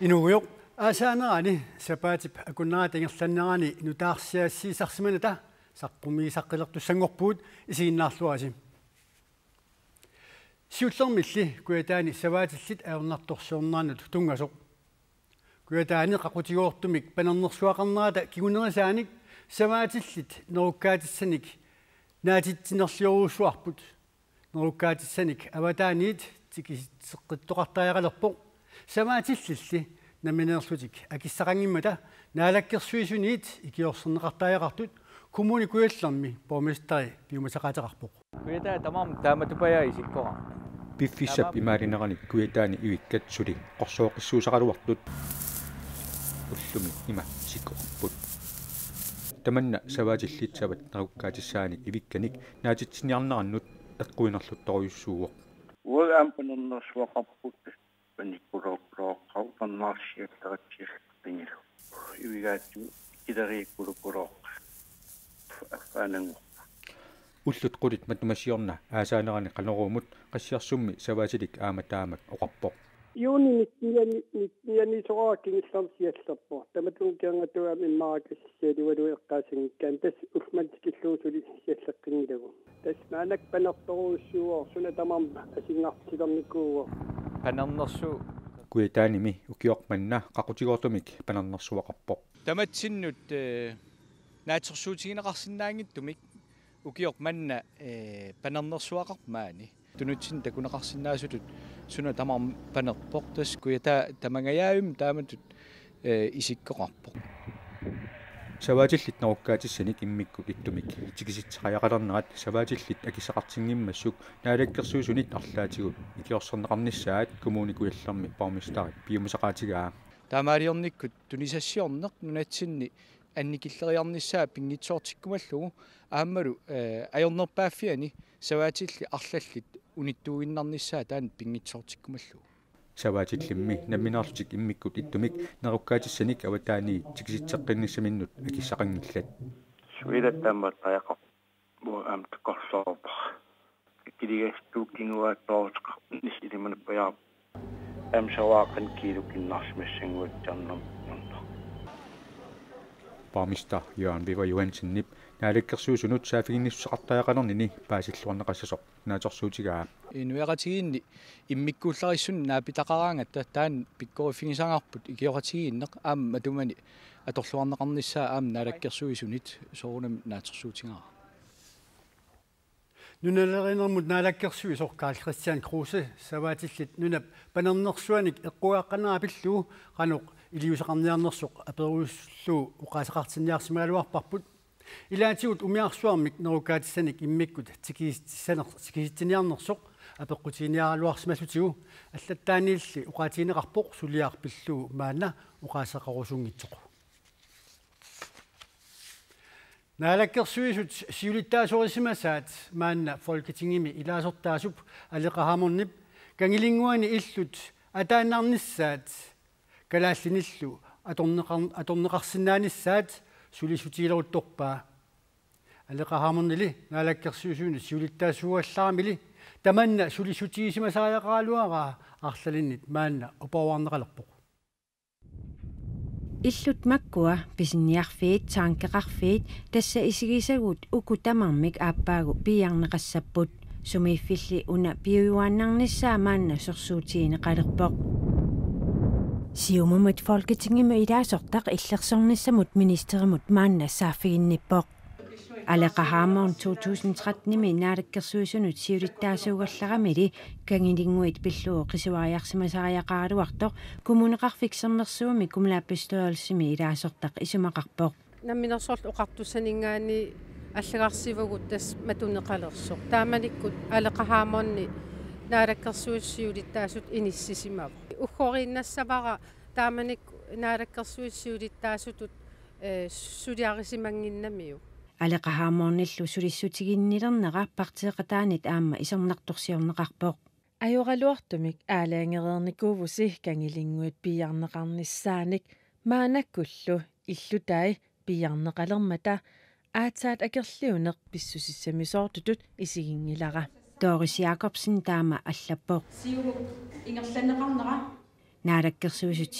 инугуйоq аасаанерани сапаатип акуннера тангерланнерани нутаарсиассиисарсиманата саққумиисаққилертуссангорпуут исигиннаарлуаси сиуллермилли куятаани саваатиллит аернарторсуорнаанут тунгасоқ куятаани қақутигуортумик панернерсуақарнерата кигунерисааник саваатиллит неруккаатиссаник наатитсинерлиоруссуарпут неруккаатиссаник аватааниит тикисеққиттоқартаяқалерпоқ самаатиллилли наминеерлутик акиссақангиммата наалаккерсуисуниит икиорсернеқартааяқартут коммуни куяллерми помистери пиумасақатеқарпоқ куятаа тамам тааматупая исиккора пиффиссап имаалинерани куятаани ивиккат сули қорсооқиссуусақалуартут уллуми има сиккорпут таманна саваатиллитсават наруккаатиссаани ивикканик. Наатитсиниарнераннут эққуинерлутторюссууоқ уагаам панернерсуақарпут паниккулооклооққау парнаарсиаллератсииллартингилу ивигаатсу илерииккулуккулоо аффаанангу уллут qulит матумасиорна аасаанерани канеруумут qassiarsummi саваасилик ааматаамак оқарпоқ юуни нитниани нитниани сорааккингилларм сиаллерпо таматун киангатуам иммаракассиалуалу эққаасангиккаан тас улмантикиллуусули сиаллеққингилагу тас маанак панерторуussуор суна тамам асингартилерникууо панернерсу куитааними укиорманна qaqutigoortumik панернерсуақарпоқ таматсиннут наатсерсуутигинеқарсинаангиттумик укиорп манна э панернерсуақармаани такунеқарсинаасутут суна тамар панерпоқ тас куята тамангаяавим тааматут э исиккоқарпоқ саваатиллит наруккаатиссаник иммиккут иттумик тикиситсақаяқалернерат саваатиллит акисақартингиммассук наалаккерсуусунит арлаатигут икиорсернеқарниссаат коммуникуяллерми пармистари пиумасақаатигаа таамаалиорниккут тунисассиорнеқ нунатсинни. Анникиллериарниссаа пингитсоортиккумаллугу. Ааммалу аёрнерпааффиани саваатилли арлаллит униттуугиннарниссаа таан пингитсоортиккумаллугу саваатиллимми намминарлутик иммиккут иттумик неруккаатиссаник аватаани тикиситсеққинниссаминнут акиссақангиллат. Суилаттаамат таяқа бо ам токорлоорпа килигастууккингуааттоортеқ нисилимана паяа ам саваақан килуккиннарсимассангуат паамиста Johan Viva Johansen-нип наалаккерсуусунут саафигинниссақартаяқалернини паасиллуарнеқассасоқ нааторсуутигаа инуяратигиинни иммиккууллариссун наапитақараангатта таан пиккориффигисангарпут икиоратигииннеқ аама матумани аторлуарнеқарниссаа аама наалаккерсуисунит соорунам нааторсуутингара нуналеринермут наалаккерсуи соркаал Кристиан Крусе саваатиллит нунап панернерсуаник эққуааққанаа пиллуу қаноқ илиусақарниарнерсоқ аперуussuu уқаасақартинниарсимагалуарпарпут илаатигут умиарсуармик нерукаатиссаник иммиккут тикииссанер тикииттиниарнерсоқ апеққутиниаралуарсимасутигу аллаттааниилли уқаатинеқарпоқ сулиарпиллуу маана уқаасақарусунгитсоқ наалаккерсуисут сиулиттаасорисимасаат маанна folketingimi илаасортаасуп алеқахаморнип кангилингуани иллут атааннарниссаат калааллиниллу аторнеқар аторнеқарсинааниссаат сулисутиилерутторпаа алеқахаморнили наалаккерсуисууни сиулиттаасуаллаарамили таманна сулисутиисимасааяқаалуараа арлалиннит маанна опауарнеқалерпоқ. Иллут маккуа писинниарфиит таанкеқарфиит тасса исигисагут уку тамармик ааппаагу пиарнеқассаппут сумииффилли уна пиуюааннарниссаа маанна сорсуутиинеқалерпоқ сиумумут folketingimme илаасортақ иллерсорниссамут министеримут маанна сааффигинниппоқ алеқахаамаун 2013-ними наалаккерсуисунут сиулиттаасуугалларамили кангилингуит пиллуу қисуариарсимасариақаралуартоқ кумунеқарфиксернерсууми кумлааппистуалсими илаасортақ исумақарпоқ намминерсоорлу оқартуссанингаани аллагарсивагут тас матунеқалерсоқ тааманиккут алеқахаамаунни наалаккерсуиссиулиттаасут иниссисимава уггорииннассавара тааманик наалаккерсуиссиулиттаасутут э сулиарисимангиннамиу алеқахаамоорниллу сулиссутигиннилернера партиеқатаанит аама исернартурсиорнеқарпоқ аюралуартумик аалаангерерникуувуси кангилингуит пиарнеқарниссааник маанаккуллу иллутай пиарнеқалермата аатсаат акерлиунеq писсусиссамисоортутут исигингилара Doris Jacobsen, der er med Allapor. Sigur, Inger Slenderavnera, naalakkersuusut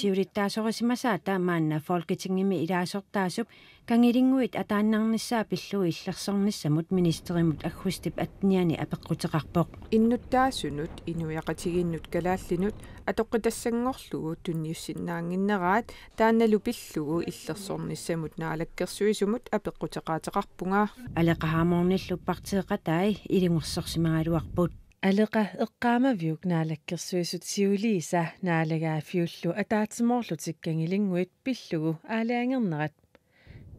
taamaanna folketingimi ilaasortaasup kangilinguit ataannarnissaa pillugi illersornissamut ministerimut aggustip atniani apeqqutеqarpoq иннуттаасунут инуяqatiginnut калааллинут атоққитассангорлугу тунниуссиннаангиннераат таанналу пиллугу иллерсорнissamут наалаккерсуисумут апеққутеқаатеқарпунгаа алеқаhaamornillu партиеқатаи илингорсорсимагалуарпут алеqa эққаамавиук наалаккерсуисут сиулииса. Наалагаа фиуллу атаатсимоорлутик кангилингуит пиллугу аалаангернерат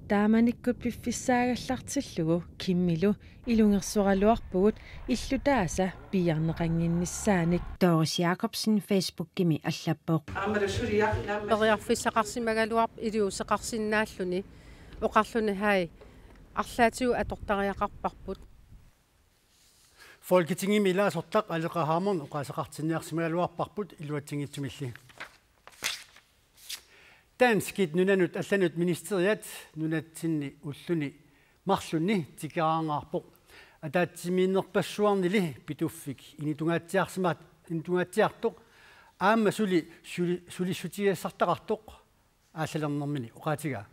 тааманиккут пиффиссаагаллартиллугу киммилу илунгерсуаралуарпугут иллутааса пиарнеқангиннссааник Doris Jacobsen Facebook-кими аллаппоқ. Периарфиссақарсимагалуарп илиусеқарсиннааллуни. Оқарлуни хай арлаатигу атортариақарпарпут Folketingimi ilaasortaq алеқаhaamorn уқаасеқартинниарсимагалуарпарпут илуатсигитсумилли Danskit nunanut allanut ministeriat nunatsinni ulluni marlunni tikeraangаарpoq атаатсимииннерпассуарнили питуффик инитунгаатсиарсимаат интунгаатсиартоq аама сули сулиссутигассартақартоq ааллалернэрмини уqaатига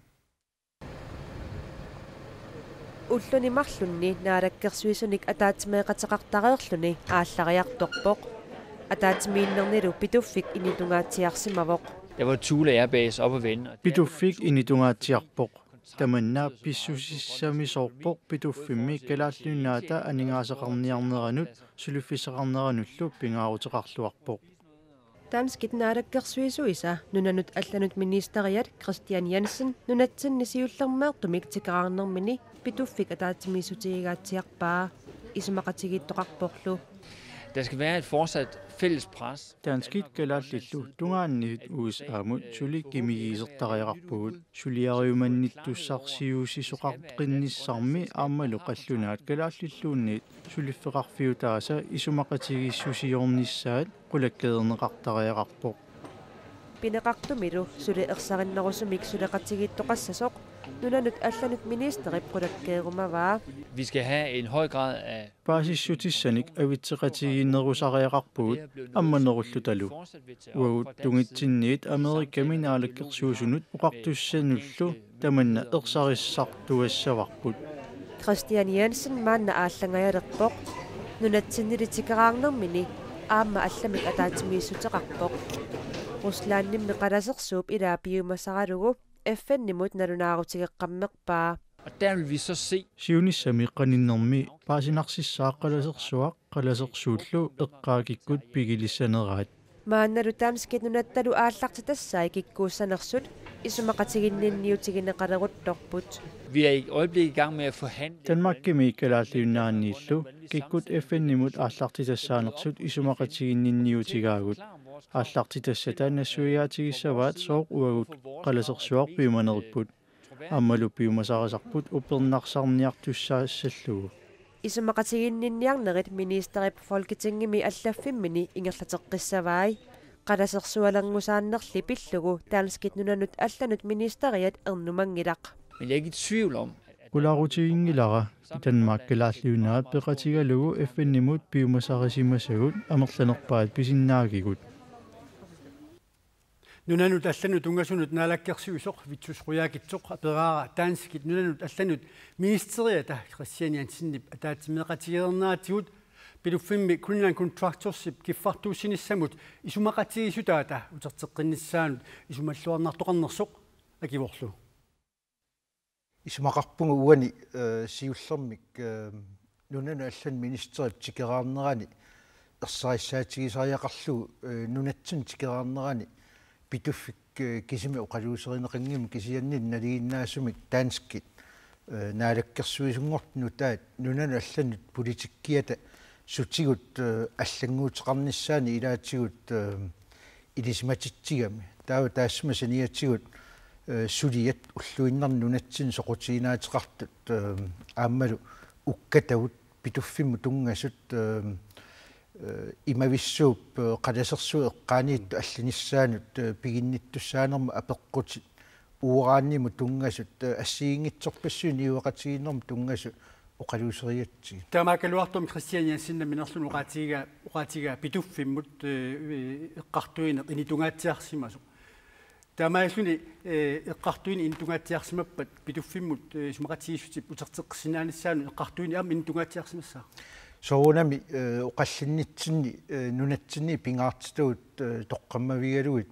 уллуни марлунни наалаккерсуисуник атаатимеэқатеқартареерлүни ааллариарторпоқ атаатимииннернилу питуффик инитунгаатсиарсимавоқ Der var Thule Airbase op at vende. Pituffik initungaatsiarpoq tamanna pissusissamisoorpoq pituffimmi kalaallunaata aningaaseqarniarneranut suluffisaqarneranullu pingaaruteqarluarpoq Danskit naalakkерсуисуиса нунанут алланут министериат Кристиан Янсен нунатсинни сиуллермеэртумик тикаарнермини питуффик атаатимисутигигаатсиарпаа исумақатигиттоқарпорлу Der skal være et fortsat fælles pres. Danskit galatlittutungaannit uus aamut suli kimigissertariqarpugut suliariumannittussarsiusi soqartqinnissaarmi aammalu qallunaat galatlilluunniit suliffiqarfiutaasa isumaqatigissusiornissaat qulakkederneqartariaqarpoq pinaqartumilu suli ersarinnerusumik suleqatigittoqassasoq нунанут алланут министерип qulakkeerumavaa Vi skal have en høj grad af Basissutissaniq avitseqatiginnerusariaqarpugut ammanerullu uagut tungitsinniit amerikami naalakkersuusunut uqartussanullu tamanna ersarissartuassavarput Christian Jensen manna ааллангаялерпоқ нунатсиннилитикераарнэрмини аама алламик атаатимииссутеқарпоқ руслааннимми қаласерсууп илаа FN-imod narunaqutigiqqammeqpa og der vil vi så se... Sivni samiqani normi, pasinaqsis saaqalasersuaq, qalasersuullu, eqqaagikkut pigilissaneraat. Maannalu taamskit nunattalu aallaqtitassai kikkuussanersut, isumaqatiginninniutigineqareruttorput. Vi er i øjeblikket i gang med at forhandle... Danmark gemikalaallivnaanniillu, kikkut FN-nimut aallaqtitassaanaqsut isumaqatiginninniutigaagut. aallartitassata nassuiaatigissavaat sooq uagut qalasersuaq piumaneripпут аммалу пиумасарисарпут упернарсарниартуссаассаллугу исумақатигиннинниарнерит министерип folketingimi аллаффиммини ингерлатеққиссаваи қаласерсуалернгусааннерли пиллугу таанскит нунанут алланут министериат ернумангилақ Men jeg er ikke i tvivl om, кулаарутигингилара Danmark калааллиунаат пеқатигалугу FN-nimut пиумасарисимасагут амерланерпаат писиннаагигут нунанут алланут унгасунут наалаккерсуисоқ витсусруяакитсоқ апераара таанскит. Нунанут алланут министериата Christian Jensen атаатимеқатигернаатигут пилуффимми Greenland Contractorship киффартууссиниссамут исумақатигисутаата утертеққиннссаанут исумаллуарнартоқарнерсоқ акиворлу. Исумақарпугу уани сиуллермик нунану аллан министерип тикераарнерани ерсариссаатигисариақарлугу нунатсун тикераарнерани pituffik kisimi uqaluuserinеқангим кисианнин налигиннаасумик таанскит наалаккерсуисунгортну таат нунану алланут политиккиата сутигут аллангуутеқарниссаани илаатигут илисматитсигами. Таава таассма саниатсигут сулият уллуиннарну нунатсин соқутигинаатеқартут ааммалу уккатавут питуффимму тунгасут имависсууп қаласерсуу эққааниит аллиниссаанут пигинниттуссаанерма апеққутит уораанниму тунгасут ассиингитсорпассуни иуақатигиннэрм тунгасу оқалуусериатсиг таамаакалуартум христианиассинна минерлун уqaатига уqaатига питуффиммут эққартуина инитунгаатсиарсимасу таамааллуни эққартуини инитунгаатсиарсимаппат питуффиммут сумақатигиссутип утертеққсинааниссаану эққартуини аама инитунгаатсиарсимассаа соонами оқаллиннитсинни нунатсинни пингаартитуут тоққаммавигалуит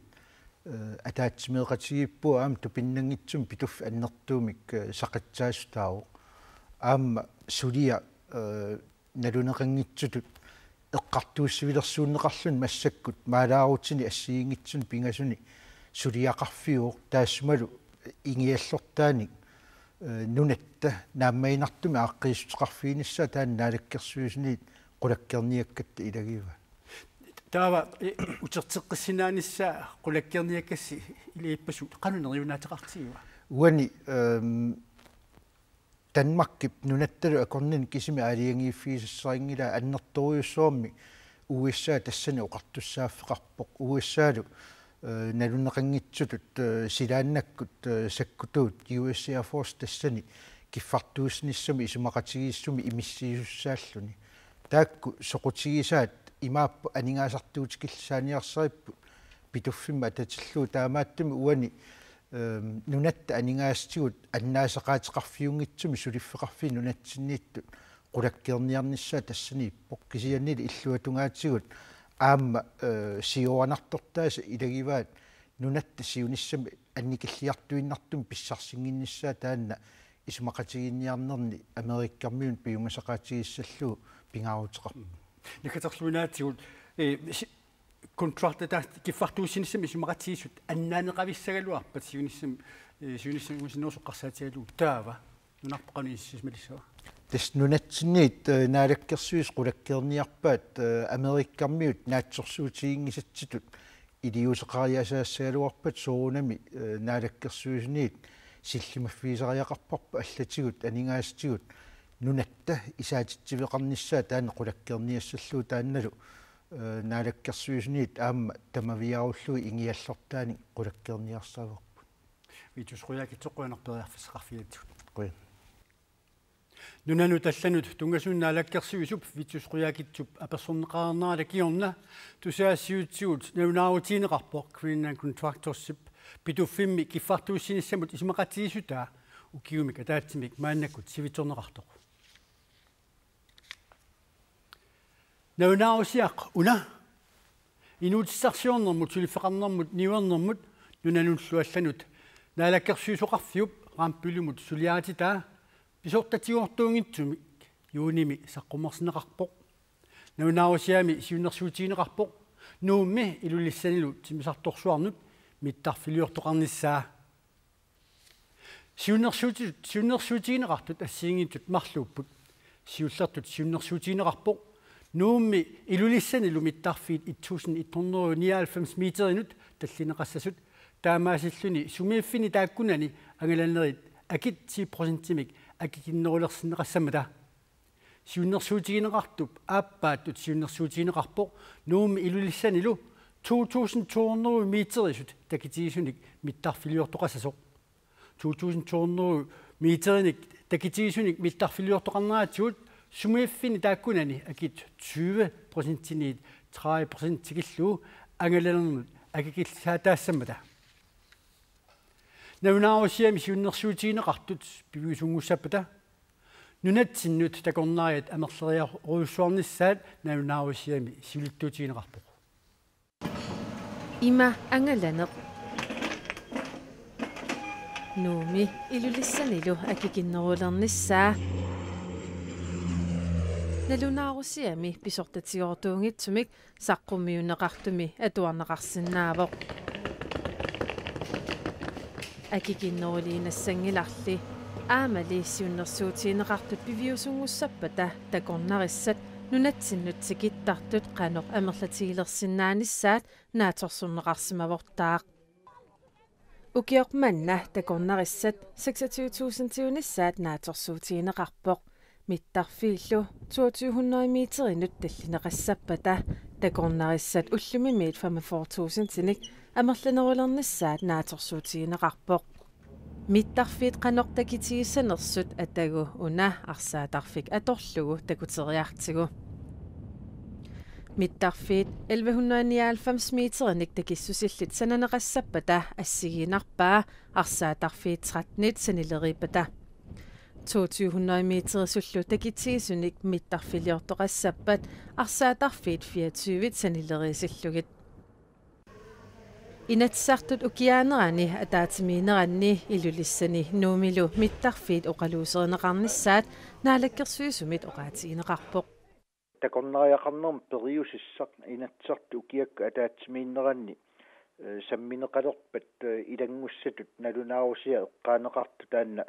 атаатсимеэқатигиппу аама тупиннангитсум питуфф аннертуумик сақатсаастаавоқ аама сулия налунеқангитсутут эққартууссивилерсууннеқарлун массаккут маалаарутсини ассиингитсун пингасуни сулиақарфиуоқ таассумалу ингиаллортааник нунатта нааммаинартуми ааққииссутеқарфиинissaа таан наалаккерсуисниит қулаккерниаккатта илагива таава утертеққиссинааниссаа қулаккерниаккасси илииппасу қанунериунаатеқартигуа уани Danmarkip nunattalu akornin kisimi aliangiiffiisissariнгила аннерторуйуссуарми USA тассани оқартуссааффеқарпоқ USA-лу налунеқангитсутут силааннаккут саккутуут US Air Force тассани киффартууснissами исумақатигииссуми имиссиисуссааллуни таакку соқутигисаат имааппу анингаасартуутикиллсааниарсариппут питуффимма ататиллуу таамааттами уани нунатта анингаастигут аннаасеқаатеқарфиунгитсуми сулиффеқарфи нунатсиннииттут qulakkiерниарниссаа тассани поккисианнили иллуатунгаатсигут аама сиоанартортааса илагиваат нунатта сиуниссами анникиллиартуиннартум писсарсингинниссаа таанна исмақатигинниарнерни америккармиун пиунгасақаатигиссаллуу пингаарутеқар никатерлуинаатигут э контракт та киффартуусинissami сумақатигиссут аннаанеқависсагалуарпат сиунissam сиунissam усиннуусоққарсаатигалуу таава нунарпақани иссисмалиссава тас нунатсинниит наалаккерсуис қулаккерниарпаат америккармиут наатсорсуутигингисатситут илиусеқариасаассагалуарпат соонами наалаккерсуисниит силлимаффиисариақарпарпа аллатигут анингаастигут нунатта исаатитсивеқарниссаа таана қулаккерниассаллуу таанналу. Наалаккерсуисниит аама тамавиаруллуи ингиаллортаани qulakkerniarsaagorput витусқуякитсоққуанерпериарфисеқарфиатсут қуя нунану талланут тунгасуннаалаккерсуисуп витусқуякитсуп аперсорнеқарнаала киорна тусаассиутсиут наунаавутиинеқарпоқ Greenland Contractorship питуффимми киффартууссиниссамут исмақатигисутаа укиумик атаатсимик мааннаккут сивиторнеқартоқ наунаусиақ уна? Инуутиссарсиорнэрмут сулиффеқарнэрмут ниуернэрмут нунануллуалланут наалаккерсуисоқарфиуп раампилумут сулиаатитаа писортатигуортуунгитсуми юуними саққумерсинеқарпоқ наунаусиами сиуннэрсуутиинеқарпоқ нуумми илулиссанилу тимисарторсуарнут миттарфилиортоқарниссаа сиуннэрсуути сиуннэрсуутиинеқартут ассиингитут марлууппут. Сиуллертут сиуннэрсуутиинеқарпоқ нуумми илулиссани лумиттарфиит 1199 метеринут таллинеқассасут. Таамаасиллуни сумииффини тааккунани ангаланнерит акит 10%мик акикиннерулерсинеқассамата сиуннэрсуутигинеқартуп ааппааттут сиуннэрсуутигинеқарпоқ нуумми илулиссанилу 2200 метерисут такитигисуник миттарфилиортоқассасоқ. 2200 метериник такитигисуник миттарфилиортоқарнаатсуут сумииффини тааккунани акит 20%-ниит 30% тигиллуу ангалернут акикиллаатаассамата навнаавсиами сиуннэрсуутигинеқартут пивисунгуссаппата нунатсиннут такорнаариат амерлериар руйуссуарниссаат навнаавсиами сивилиттуутигинеқарпоқ има ангаланеқ нууми илулиссанилу акикиннерулерниссаа налунаарусиами писортатигортуунгитсумик саққуммиунеқартуми атуарнеқарсинаавоқ акикиннерулиинассангиларли аамали сиуннэрсуутиинеқартут пивиусунгуссаппата такорнариссат нунатсиннут сикиттартут қаноқ амерлатигилерсинааниссаат нааторсуннеқарсимавортаақ укиорманна такорнариссат 26000 тиуниссаат нааторсуутиинеқарпоқ миттарфииллу 2200 метеринут таллинеқассаппата такорнариссат уллумимиит 45000 тиник амерланерулерниссаат нааторсуутигинеқарпоқ миттарфиит канортакитигиссанерсут атагу уна арсаатарфик аторлугу такутериартигу миттарфиит 1199 метерник такиссусиллит сананеқассаппата ассигинарпаа арсаатарфиит 13 санилериппата 200 метр суллу такитсигисуник миттарфилиортоқассаппат арсаатарфиит 24 санилерисиллугит инатсартут укиаанерани атаатимиинеранни илулиссани нуумилу миттарфиит оқалуусернеқарниссаат наалаккерсуисумит оқаатигинеқарпоқ такорнариақарнерм периусиссақ инатсарту укиакка атаатимииннеранни самминеқалерпат илангуссатут налунаарусиа эққаанеқарту таанна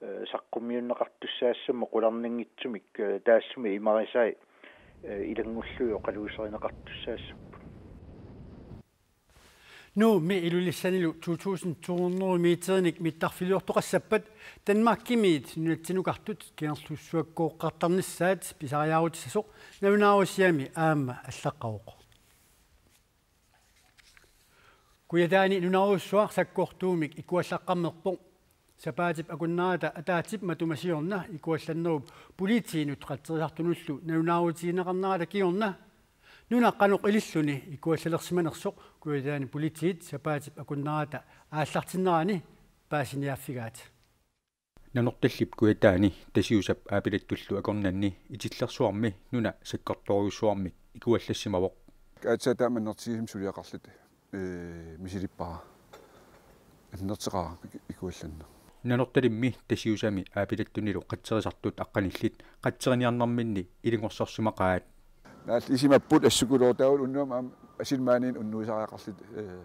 саққумиуннеқартуссаассамма қуларнингитсумик таассуми имарисай илангуллуи оқалуусеринеқартуссаассаппу nu mi ilulissanilu 2200 метерник миттарфилиортоқассаппат танмаккимиит нуатсинукартут киарлуссуаккооққартарниссаат писариаарутиссасоқ навунаарусиами аама аллаққавоқ куятаани нунааруссуар саккуортуумик икуаллаққармерпоқ сапаатип акуннаата атаатип матумасиорна икуалланнеруп политиинут қаттерисартунуллу навунаарутиинеқарнаата киорна нунаққанеқ илиллуни икуаллалерсиманерсоқ куятаани политиит сапаатип акуннаата ааллартиннерани паасиниаффигаат нанорталлип куятаани тасиусап аапилаттуллу акорнанни итиллерсуарми нуна саккорторюссуарми икуаллассимавоқ каатсаатааманнертигисим сулиақарлут э мисилиппара аннертеқара икуалланна нанорталимми тасиусами аапилаттунилу қатсерисартут аққаниллит қатсериниарнарминни илингорсорсумақаат наал исимаппут ассукулуутаул уннуам аам асилмаанин уннуисариақарлит э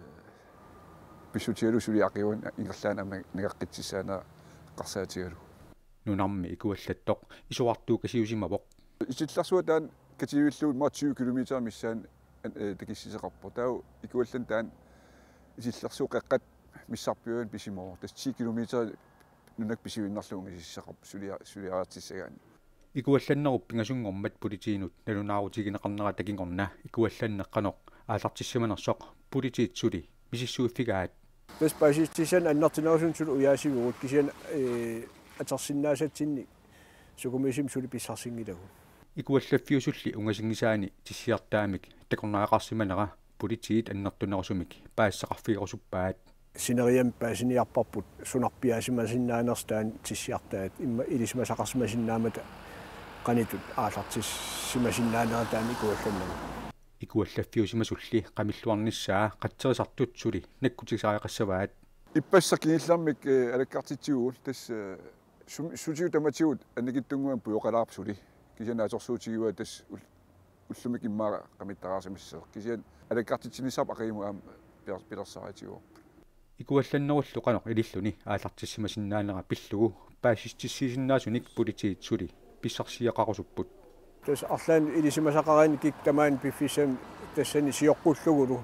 писсутиалу сулиақиуан ингерлаан ама нагаққитсисаана қарсаатигалу нунарми икуаллаттоқ исуартуу касиусимавоқ исилларсуа таан кативиллуу ма 20 км миссаан такиссисеқарпо тау икуаллан таан исилларсуу қеққат миссарпиуан писимоо тас 10 км нунак писивиннарлуунга сиссеқарп сулиа сулиаартиссагаани икуалланнеруп пингасунгормат политиинут налунаарутигинеқарнера такингорна икуалланнеққанеқ аалартиссиманерсоқ политиитсули мисиссуиффигаат тас пасистисан аннартинаусун сул уяасивуут кисиан э атерсиннаасатсинни сукумисим сули писсарсингилагу икуаллаффиусулли унгасингисаани тиссиартаамик такорнаақарсиманера политиит аннертунерусумик паассақарфигерусуппаат синериам паасиниарпарпут сунарпиасимасиннаанерстаан тиссиартаат имма илисмасақарсимасиннаамата qanitut симасиннаанерataani икуалланнама икуаллаффиусимасулли qamilluarnissaa qatserisartutсули наккутисариақассаваат иппассақ киниллармик алаккартитсигуул тас сутиу таматигут анникиттунгуан пуоқалаарпсули кисянааторсуутигуа тас уллумик иммаа qamittaraasimisseq кисян алаккартитсинисап ақиму аам пилерсаратигуа икуалланнеруллу қанеқ илиллуни аалартиссимасиннаанера пиллугу паасистиссисиннаасуник политиитсули писсарсиақарусуппут тас арлаан илисимасақараани кик тамаан пиффисам тассани сиоққуллугулу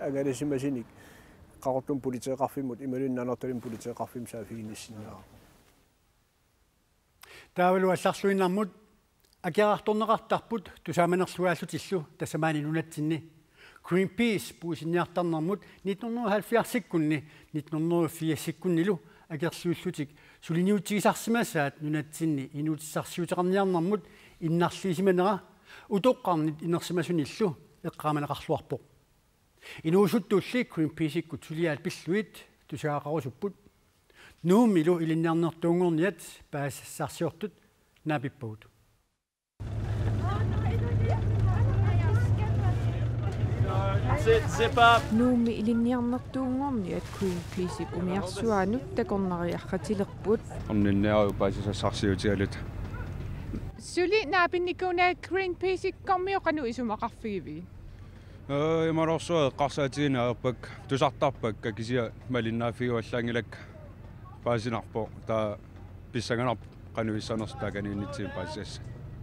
агалисимасиник. Qaqortum politieqarfimut imalunnanertalim politieqarfim saafiginissinaa таавалу алларлуиннармут акиарторнеқартарпут тусааманерлуааллутиллу тассамаани нунатсинни. Greenpeace puusinniartarnermut 1970-сиккунни 1980-сиккуннилу акерлуиллутик сулиниутигисарсимасаат нунатсинни инуутиссарсиутеқарниарнэрмут иннарлиисиманера утоққарнит инерсимасуниллу эққааманеқарлуарпоқ инуусуттуулли Greenpeace-иккут сулиаат пиллуит тусаақарусуппут нуумилу илинниарнертуунгорниат паассарсиортут наапиппагут нууми илинниарнертуунгорниат Greenpeace умиарсуаанут такорнариарратилерпут орнинниару паасисассарсиутигалут сули наапинникуна Greenpeace коммиоқану исумақарфигиви э имарорсуа қарсаатигинаарпак тусартарпакка кисиа малиннаафигуаллаангилак паасинарпо таа писсаганарп кануиссанерстааганииннитсиин паассиасса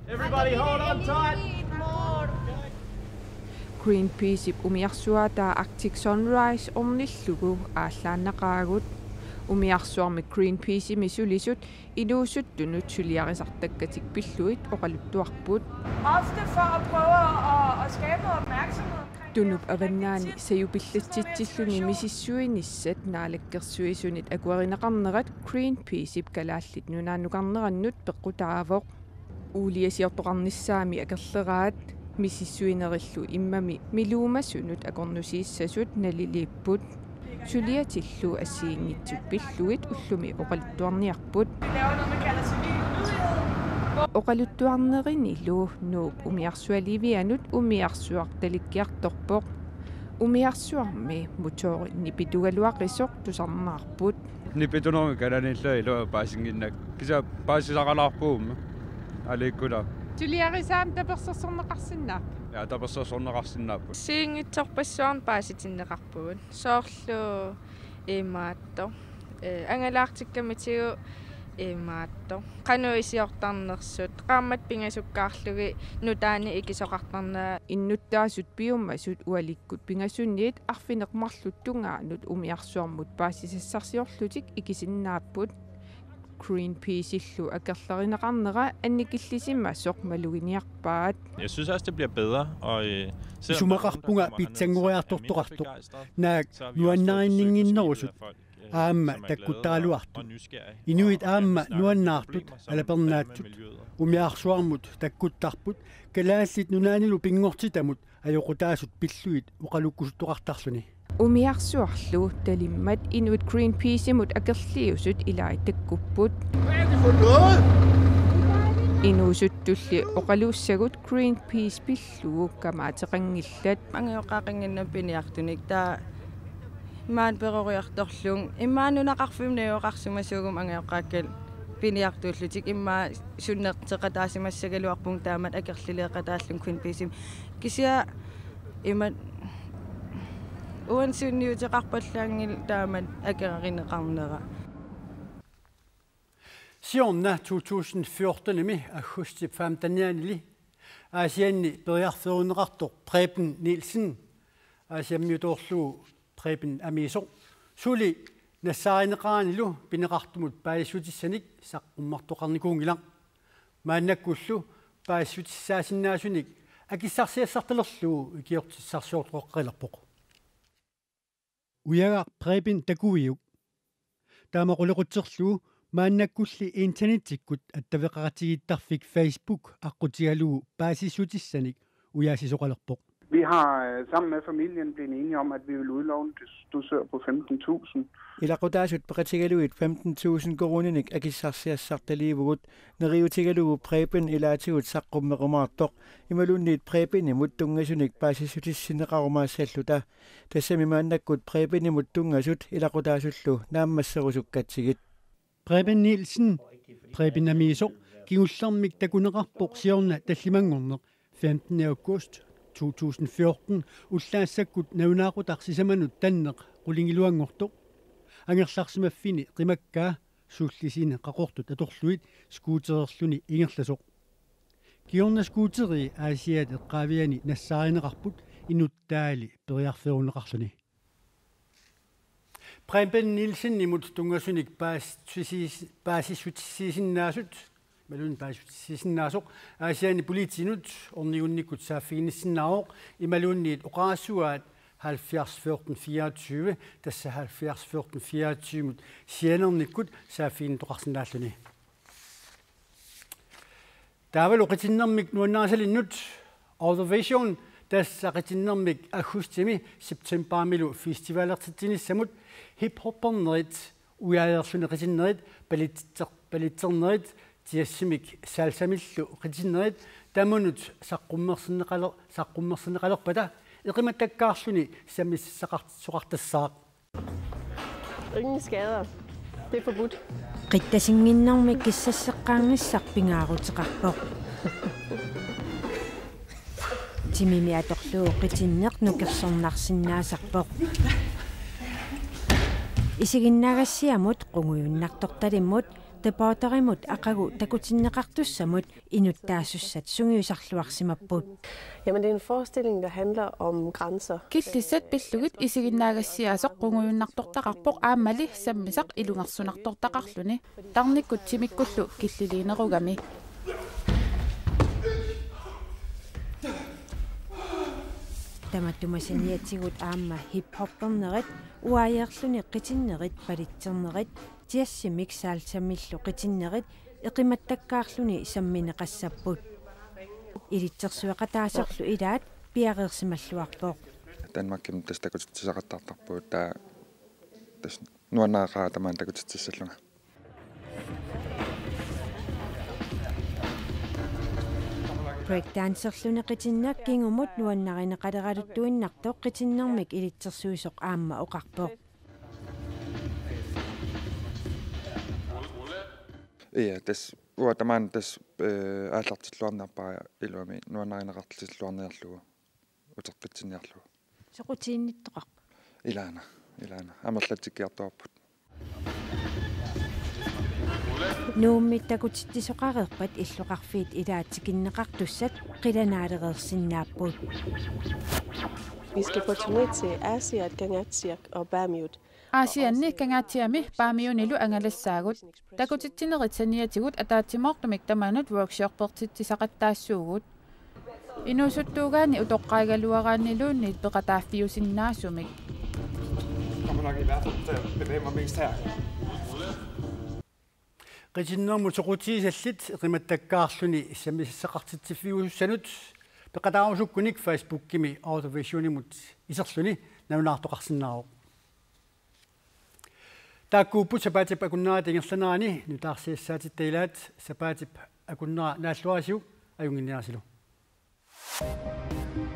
Everybody hold on tight. Greenpeace umiarsuataa Arctic Sunrise ornillugu ааllaannaqaagut umiarsuarmi Greenpeace misulisut iluusuttunut suliarisartakkatik pilluit oqaluttuarput. Ofte for at prøve at, at skabe noget opmærksomhed omkring тунуп аваннаани саюпиллатситсиллуни мисиссуиниссат наалаккерсуисунит акуаринеқарнерат Greenpeace ип калааллит нунааннукарнераннут пеққутаавоқ уулиасиортоқарниссаами акерлераат мисиссуинериллу иммами милуумасунут акорнусииссасут налилииппут сулиатиллу ассиингитсут пиллуит уллуми оқалуттуарниарпут оқалуттуарнеринилу нууп умиарсуаливианут умиарсуарталиккиарторпоқ умиарсуарми мутоори нипитугалуақисоқ тусарнаарпут нипитунорми каланилла илуа паасингиннак киса паасисақалаарпуумма аликкула тулиарисаам таперсерсорнеқарсинаа я таперсерсорнеқарсинааппут сиингитсорпассуарн пааситиннеқарпугут соорлу имаатто э ангалаартиккамитигу имаатто кануисиортарнерсут qaammat pingasukkaarlugi nutaani ikisоqartarnaa иннуттаасут пиуммасут уаликкут пингасунниит арфинеқмарлуттунгаанут умиарсуармут паасисассарсиорлутик икисиннааппут Greenpeace illu акерлеринеқарнера анникиллисиммассоқ малугиниарпаат Jeg synes også det bliver bedre og øh, сумақарпунга питсангориарторторартоқ наак нуаннариннингиннерусут аама таккуттаалуарту инуит аама нуаннаартут алапернаатсут умиарсуармут таккуттарпут калааллит нунаанилу пингортитамут ajоqutaasut pilluit uqalukkusuttoqartarluni умиарсуарлу талиммат инуит Greenpeace имут акерлиусут илаи таккуппут инуусуттулли оқалууссагут Greenpeace пиллуу камаатеқангиллат. Ангиоқаақингинна пиниартуник таа имаан перориарторлуун имаанунақарфимнаиоқарсимасуугум ангиоқааккал пиниартууллутик иммаа суннертеқатаасимассагалуарпун таамат акерлилеқатааллун Greenpeace кисиа имат уансуунниутеқарпаллаангил таамат акераринеқарнера Сиорна 2014 ими аггусти 15 асианни периарферунеқартоқ Прeben Nielsen асиаммиуторлуу Preben Amiso сули нассааринеқаранилу пинеқартумут паисутиссаник саққуммартоқарникуунгилар мааннаккуллу паисутиссаасиннаасуник. Акиссарсиассарталерлуу икиортиссарсуортоққилерпоқ уяга Preben такуиук таамақулеқутсерлуу мааннаккулли интернеттиккут аттавеқаратигиттарфик Facebook аққутигалуу паасиссутиссаник уяасисоқалерпоқ Vi har øh, sammen med familien blevet enige om, at vi vil udlåne det dusør på 15.000. Ilaqutaasut peqatigaluit 15.000 korunenik akissarsiassartaliivugut neriutigalugu Preben ilaatigut saqqummequmaartoq imalunniit Preben imut tungasunik paasisutissinneqarumaasalluta tassami maannakkut Preben imut tungasut ilaqutaasullu naammasserusukkatigit Preben Nielsen. Preben Amiso kigullermik takuneqarpoq siorna tallimangorneq 15. august 2014 уллаассаккут навунаақутарсисаманут таннеқ qulingиluangortoq ангерларсимаффини qimаккаа сууллисине qaqortut аторлуит скуутерерлүни ингерласоq киорна скутери аасиат эққаавиани нассааринеқарпут инуттаали периарферунеқарлүни Preben Nielsen imut tungasуник паас паасиссутиссисиннаасут малун паасутиссисиннаасоқ аасиани политинут орнигунниккут сааффигиниссиннааоқ ималуунниит оқаассуаат 70 14 24 тасса 70 14 24 мут сианерниккут сааффигин тоқарсинааллуни таавал оқитиннэрмик нуаннаасалиннут observation тассақитиннэрмик аггустими септембармилу фестивалертитсиниссамут хип-хоппернерит уяаерсунеқитиннерит палитсер палитсернерит тиассимик саалсамиллу qitinneret тамунут саққуммерсиннеқалер саққуммерсиннеқалерпата иқиматтаккаарлүни самиссақартсоқартассаақ Ingen skader. Det er forbudt. qittasinnginnarmik kissasseqqaangiссарпингаарутеқарпоқ тимими аторлуу qitinnеқ нукерсорнарсинаасарпоқ исигиннагассиамут qunguйуннарторталиммут тапаатаримут ақагу такутиннеқартуссамут инуттаассуссат сунгиусарлуарсимаппут. Jamen, det er en forestilling, der handler om grænser. киллиссат пиллугит исигиннаагассиасоқ qunguйуннартортақарпоқ аамали саммисақ илунгерсунартортақарлүни тарниккут тимиккуллу киллилиинеругами таматтумасаниатсигут аама хип-хоппернерит уааярлуни qitinnеrit палитсернерит тиассимик саалсаммиллу qitinnеrit эқиматтаккаарлуни самминеқассаппут илитсерсуақатаасерлу илаат пиареерсималлуарпоо Данмарким тас такутитсисақаттартарпуу таа тас нуанаагаа тамаан такутитсиссаллунга breakdancerlune qitinnaq kingumut nuannarine qaleraluttuinnartoq qitinnermik ilitsersuisoq aamma oqarpoq Iya tas uа тамаан тас ааллартиллуарнарпаа илуами нуанаринеқартиллуарниарлугу утеққитсиниарлугу соқутиинниттоқарпа илаана илаана амерлатиккиартуарпут нууммиттакутиттисоқарерпат иллоқарфиит илаатикиннеқартуссат қиланаалереерсиннааппут Vi skal på turné til Asia, Gangatsiak og Bermud. Аасианни кангаатиами паамиунилу ангалассаагут такутитсинерит саниатигут атаатсимоортумик таманут workshopпертитсисақаттаассуугут инуусуттуугаани утоққаагалуарааннилуунниит пеқатааффиусиннаасумик kommer nok i hvert fald til at bevæge mig mest her. Qitinnnermu soqutiisallit eqimattakkaarluni issamisissaqartitsiffiusussanut peqataamusukkunik facebook-kimi autovisionimut iserluni nanunaartoqarsinnaaruq taakkuuppu sapaatip